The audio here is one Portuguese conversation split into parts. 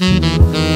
Mm-hmm.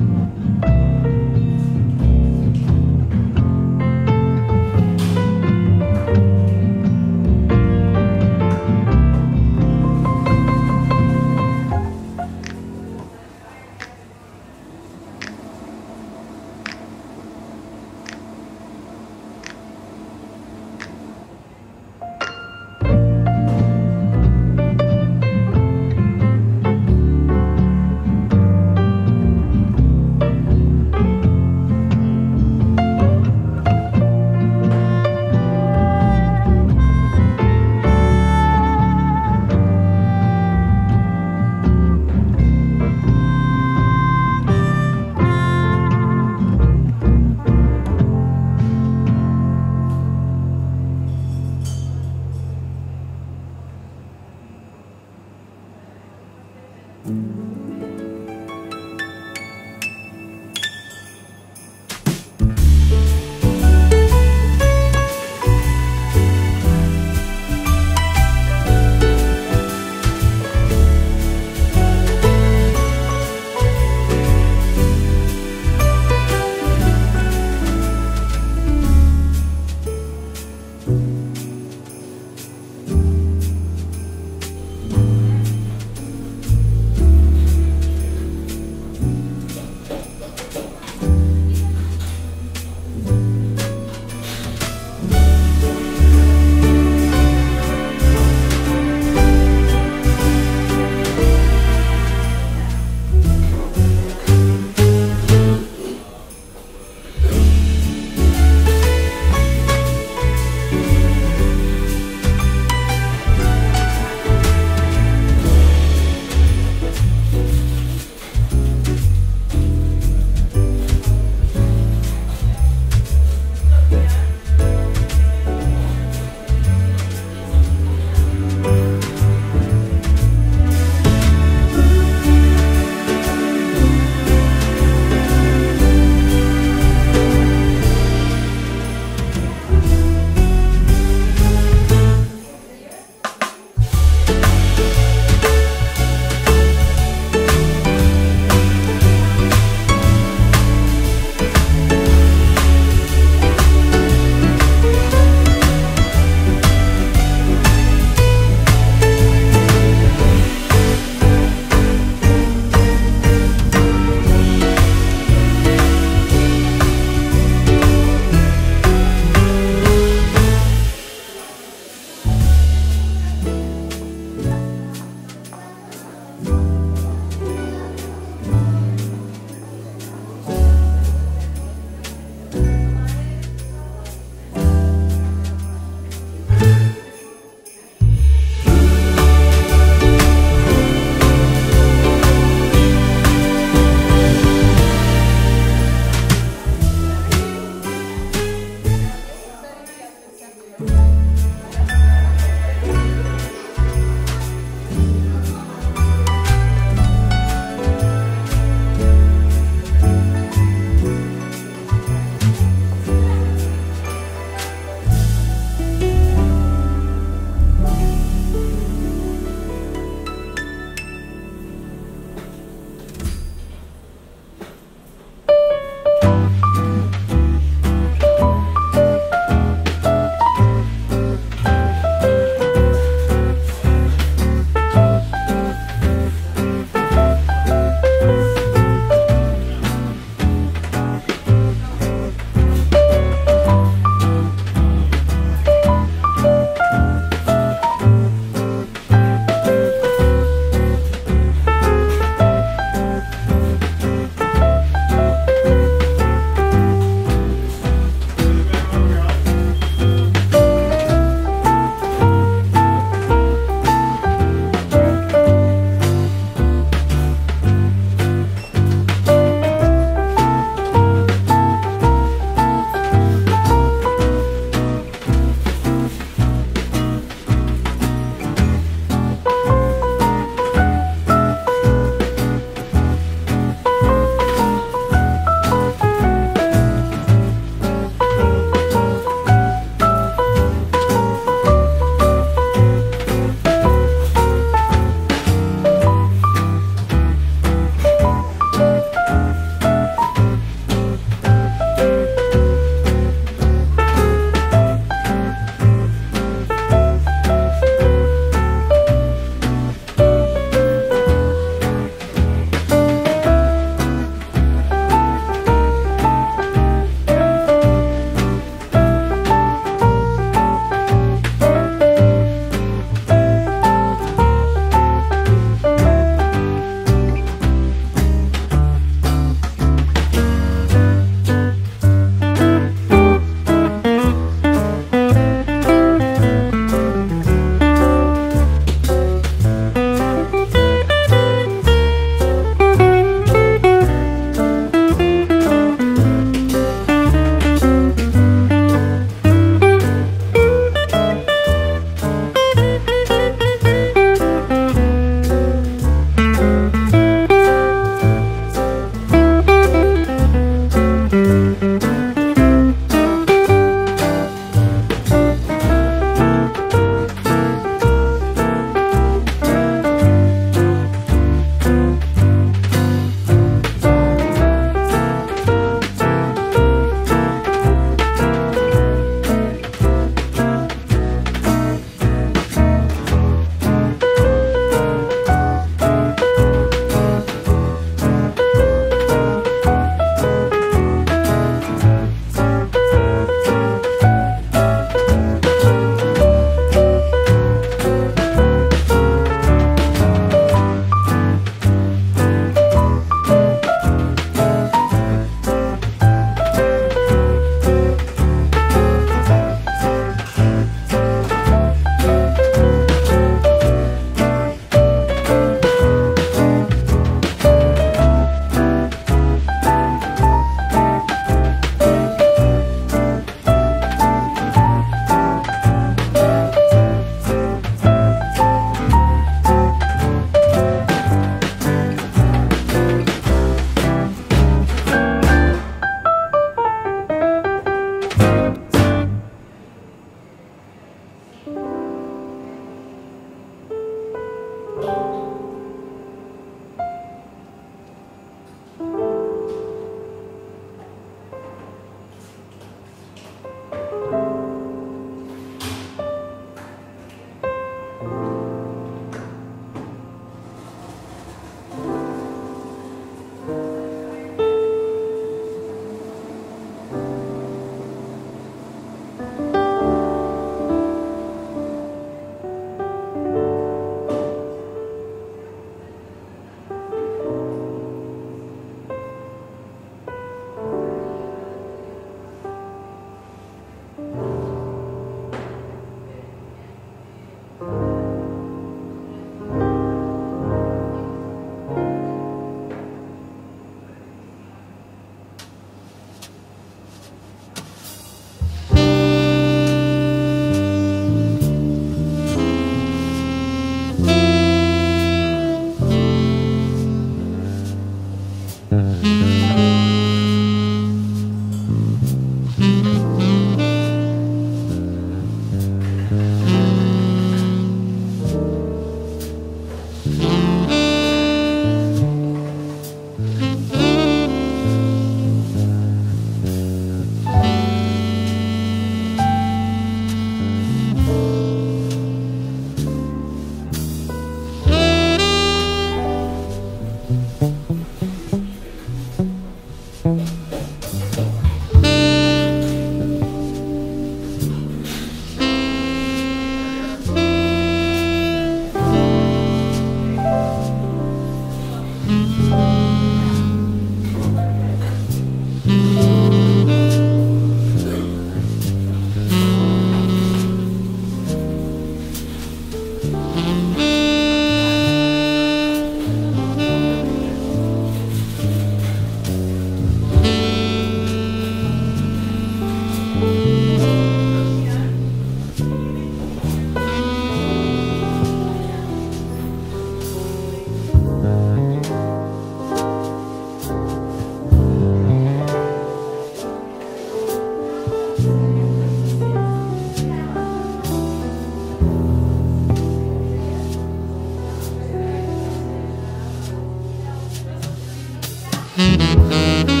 Música